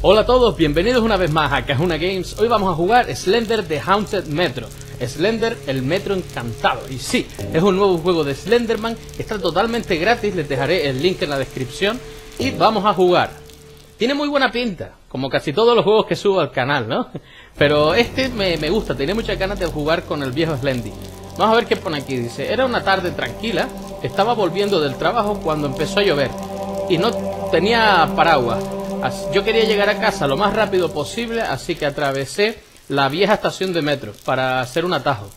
Hola a todos, bienvenidos una vez más a Cajuna Games. Hoy vamos a jugar Slender The Haunted Metro. Slender, el metro encantado. Y sí, es un nuevo juego de Slenderman. Está totalmente gratis, les dejaré el link en la descripción. Y vamos a jugar. Tiene muy buena pinta, como casi todos los juegos que subo al canal, ¿no? Pero este me, gusta, tenía muchas ganas de jugar con el viejo Slendy. Vamos a ver qué pone aquí. Dice, era una tarde tranquila, estaba volviendo del trabajo cuando empezó a llover. Y no tenía paraguas yo quería llegar a casa lo más rápido posible, así que atravesé la vieja estación de metro para hacer un atajo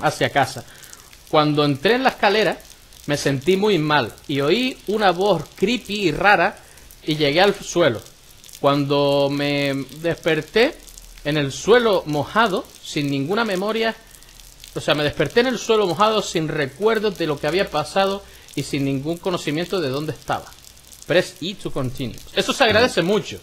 hacia casa. Cuando entré en la escalera me sentí muy mal y oí una voz creepy y rara y llegué al suelo. Cuando me desperté en el suelo mojado, sin ninguna memoria, o sea, me desperté en el suelo mojado sin recuerdos de lo que había pasado y sin ningún conocimiento de dónde estaba. Press E to continue. Eso se agradece mucho.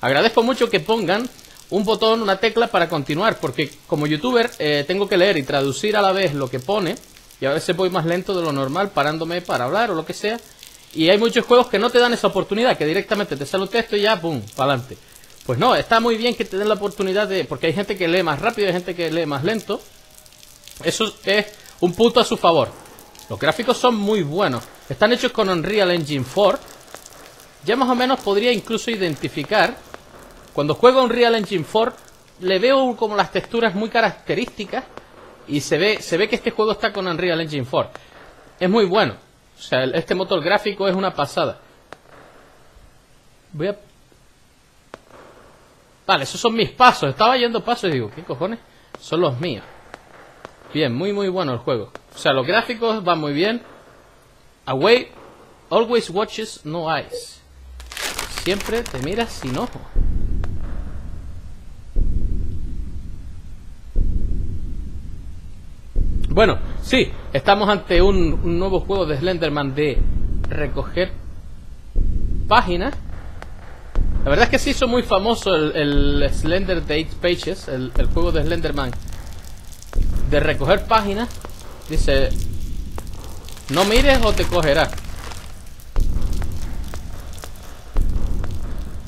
Agradezco mucho que pongan un botón, una tecla para continuar, porque como youtuber eh, tengo que leer y traducir a la vez lo que pone, y a veces voy más lento de lo normal parándome para hablar o lo que sea, y hay muchos juegos que no te dan esa oportunidad, que directamente te sale un texto y ya, ¡pum!, para adelante. Pues no, está muy bien que te den la oportunidad de... porque hay gente que lee más rápido hay gente que lee más lento. Eso es un punto a su favor. Los gráficos son muy buenos. Están hechos con Unreal Engine 4 ya más o menos podría incluso identificar, cuando juego un Real Engine 4, le veo como las texturas muy características y se ve, se ve que este juego está con Unreal Engine 4. Es muy bueno. O sea, este motor gráfico es una pasada. Voy a... Vale, esos son mis pasos. Estaba yendo pasos y digo, ¿qué cojones? Son los míos. Bien, muy muy bueno el juego. O sea, los gráficos van muy bien. Away, always watches, no eyes siempre te miras sin ojo. Bueno, sí, estamos ante un, nuevo juego de Slenderman de recoger páginas. La verdad es que se hizo muy famoso el, Slender Date Pages, el, el juego de Slenderman de recoger páginas. Dice, no mires o te cogerá.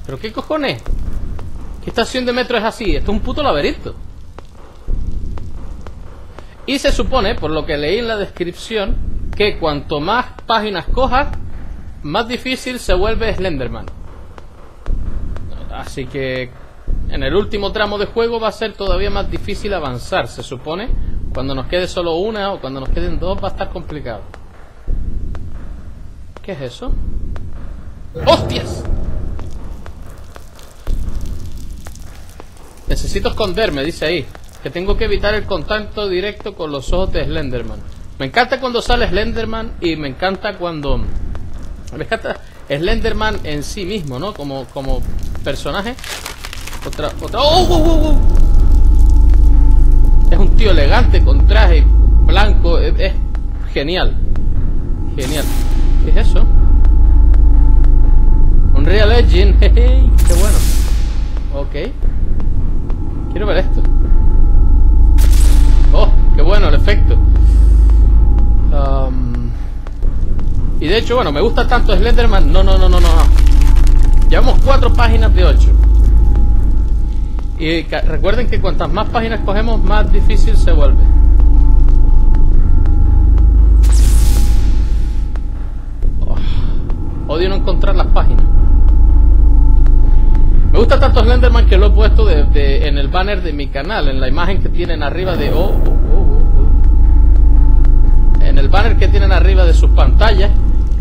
¿Pero qué cojones? ¿Qué estación de metro es así? Esto es un puto laberinto. Y se supone, por lo que leí en la descripción, que cuanto más páginas cojas, más difícil se vuelve Slenderman. Así que en el último tramo de juego va a ser todavía más difícil avanzar, se supone. Cuando nos quede solo una o cuando nos queden dos va a estar complicado. ¿Qué es eso? ¡Hostias! Necesito esconderme, dice ahí. Que tengo que evitar el contacto directo con los ojos de Slenderman. Me encanta cuando sale Slenderman y me encanta cuando... Me encanta Slenderman en sí mismo, ¿no? Como, como personaje. Otra, otra... ¡Oh! Es un tío elegante con traje blanco. Es, genial. Genial. ¿Qué es eso? Un Real Legend. ¡Qué bueno! Ok. Quiero ver esto. Oh, qué bueno el efecto. Um, y de hecho, bueno, me gusta tanto Slenderman. No, no, no, no, no. Llevamos cuatro páginas de ocho. Y recuerden que cuantas más páginas cogemos, más difícil se vuelve. Oh, odio no encontrar las páginas. Gusta tanto Slenderman que lo he puesto en el banner de mi canal, en la imagen que tienen arriba de... Oh, oh, oh, en el banner que tienen arriba de sus pantallas,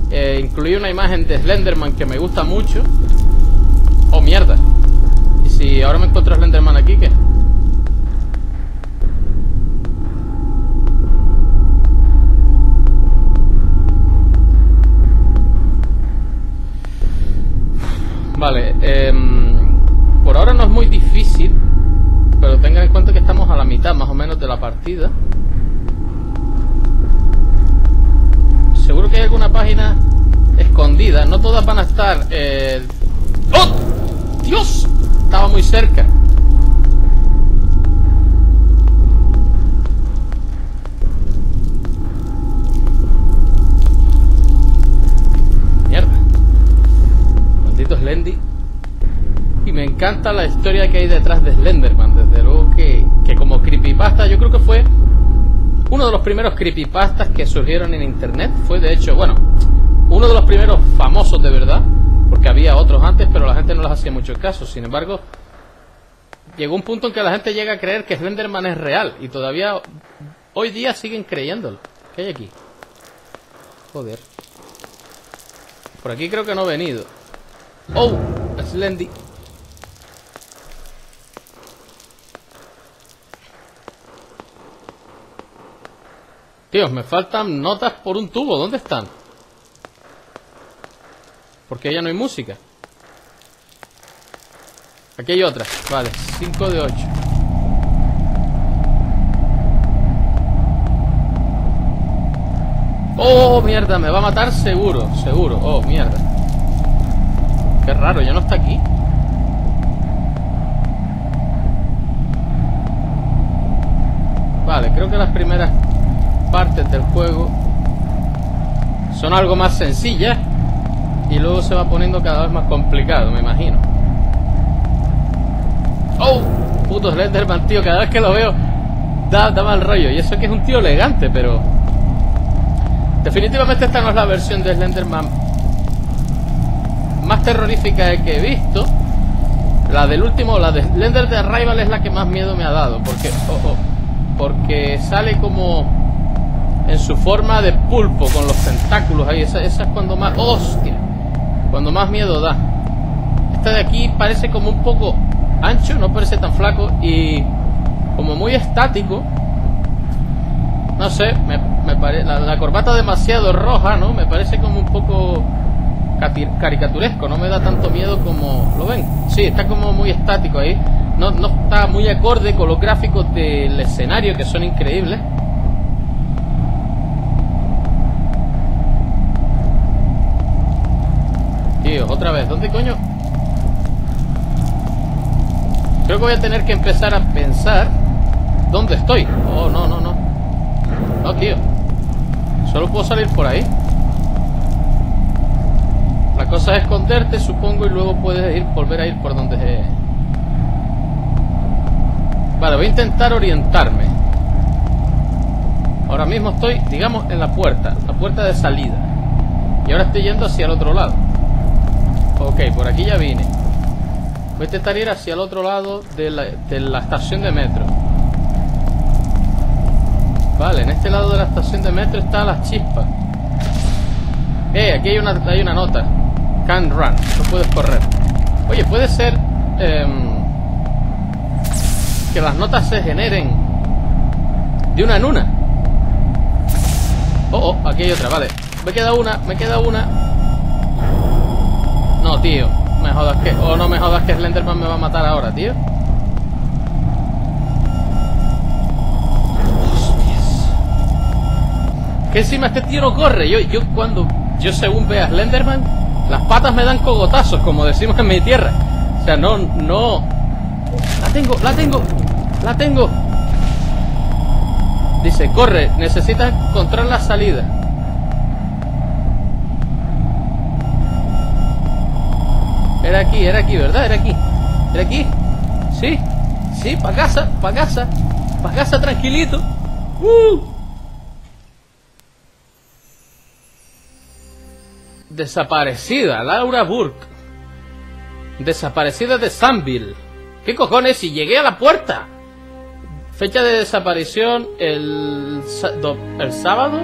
eh, incluí una imagen de Slenderman que me gusta mucho. Oh, mierda. Y si ahora me encuentro Slenderman aquí, ¿qué? Seguro que hay alguna página escondida. No todas van a estar... Eh... ¡Oh! ¡Dios! Estaba muy cerca. Mierda. Maldito Slendy. me encanta la historia que hay detrás de Slenderman. Desde luego que, que como creepypasta, yo creo que fue uno de los primeros creepypastas que surgieron en internet. Fue de hecho, bueno, uno de los primeros famosos de verdad. Porque había otros antes, pero la gente no les hacía mucho caso. Sin embargo, llegó un punto en que la gente llega a creer que Slenderman es real. Y todavía hoy día siguen creyéndolo. ¿Qué hay aquí? Joder. Por aquí creo que no he venido. ¡Oh! Slendy. Tío, me faltan notas por un tubo. ¿Dónde están? Porque ya no hay música. Aquí hay otra. Vale, 5 de 8. Oh, mierda, me va a matar seguro, seguro. Oh, mierda. Qué raro, ya no está aquí. Vale, creo que las primeras partes del juego son algo más sencillas y luego se va poniendo cada vez más complicado, me imagino. ¡Oh! Puto Slenderman, tío, cada vez que lo veo da, da mal rollo. Y eso que es un tío elegante, pero Definitivamente esta no es la versión de Slenderman más terrorífica que he visto. La del último, la de Slender de Arrival es la que más miedo me ha dado. Porque, oh, oh, porque sale como en su forma de pulpo con los tentáculos ahí. Esa, esa es cuando más... ¡Hostia! Cuando más miedo da. Esta de aquí parece como un poco ancho, no parece tan flaco y como muy estático. No sé, me, me parece la, corbata demasiado roja, ¿no? Me parece como un poco caricaturesco, no me da tanto miedo como lo ven. Sí, está como muy estático ahí. No, no está muy acorde con los gráficos del escenario que son increíbles. ¿Dónde coño? Creo que voy a tener que empezar a pensar dónde estoy. Oh, no, no, no. No, tío. Solo puedo salir por ahí. La cosa es esconderte, supongo, y luego puedes ir, volver a ir por donde... Vale, voy a intentar orientarme. Ahora mismo estoy, digamos, en la puerta, la puerta de salida. Y ahora estoy yendo hacia el otro lado. Ok, por aquí ya vine. Voy a intentar ir hacia el otro lado de la, estación de metro. Vale, en este lado de la estación de metro están las chispas. Eh, aquí hay una, hay una nota. Can't run, no puedes correr. Oye, puede ser em, que las notas se generen de una en una. Oh, oh, aquí hay otra, vale. Me queda una, me queda una. Tío. Me jodas que... O no me jodas que Slenderman me va a matar ahora, tío. que encima este tío no corre. Yo, yo cuando yo según vea Slenderman, las patas me dan cogotazos, como decimos en mi tierra. O sea, no, no. La tengo, la tengo, la tengo. Dice, corre, necesitas encontrar la salida. Era aquí, era aquí, ¿verdad? Era aquí. Era aquí. Sí, sí, pa' casa, pa' casa. Pa' casa tranquilito. Uh. Desaparecida, Laura Burke. Desaparecida de Sanville. ¿Qué cojones? Si llegué a la puerta. Fecha de desaparición el, el sábado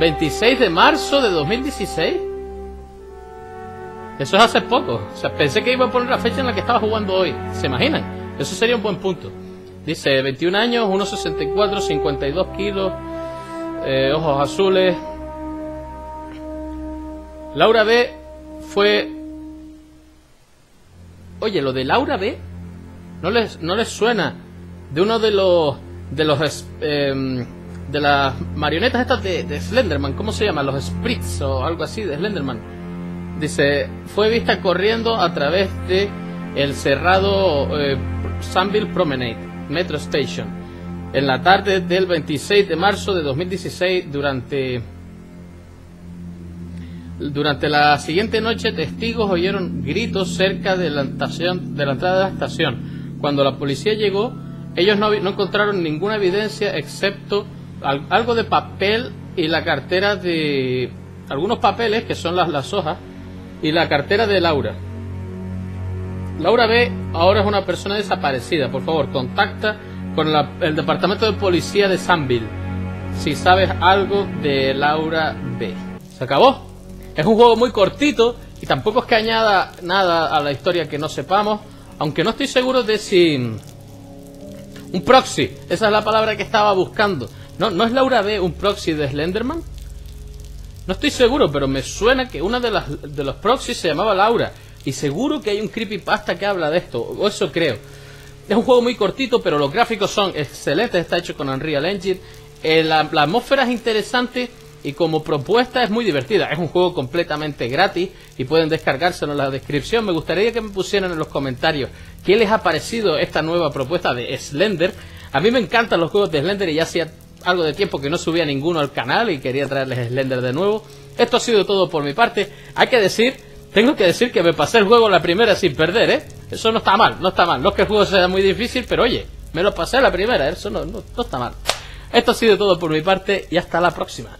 26 de marzo de 2016. Eso es hace poco. O sea, pensé que iba a poner la fecha en la que estaba jugando hoy. ¿Se imaginan? Eso sería un buen punto. Dice 21 años, 1,64, 52 kilos, eh, ojos azules, Laura B fue... Oye, lo de Laura B no les, no les suena de uno de los... De los... Em, de las marionetas estas de, Slenderman, ¿cómo se llama? Los Spritz o algo así de Slenderman. Dice, fue vista corriendo a través de el cerrado eh, Promenade, Metro Station, en la tarde del 26 de marzo de 2016 durante Durante la siguiente noche, testigos oyeron gritos cerca de la, estación, de la entrada de la estación. Cuando la policía llegó, ellos no, no encontraron ninguna evidencia excepto algo de papel y la cartera de... algunos papeles, que son las, las hojas, y la cartera de Laura. Laura B. ahora es una persona desaparecida. Por favor, contacta con el departamento de policía de Sanville si sabes algo de Laura B. ¿Se acabó? Es un juego muy cortito y tampoco es que añada nada a la historia que no sepamos, aunque no estoy seguro de si... Un proxy, esa es la palabra que estaba buscando. ¿No, ¿no es Laura B un proxy de Slenderman? No estoy seguro, pero me suena que una de, las, de los proxies se llamaba Laura. Y seguro que hay un creepypasta que habla de esto, o eso creo. Es un juego muy cortito, pero los gráficos son excelentes, está hecho con Unreal Engine. Eh, la, atmósfera es interesante y como propuesta es muy divertida. Es un juego completamente gratis y pueden descargárselo en la descripción. Me gustaría que me pusieran en los comentarios qué les ha parecido esta nueva propuesta de Slender. A mí me encantan los juegos de Slender y ya hacía algo de tiempo que no subía ninguno al canal y quería traerles Slender de nuevo. Esto ha sido todo por mi parte. Hay que decir tengo que decir que me pasé el juego la primera sin perder, ¿eh? Eso no está mal, no está mal. No es que el juego sea muy difícil, pero oye, me lo pasé la primera, ¿eh? eso no, no, no está mal. Esto ha sido todo por mi parte y hasta la próxima.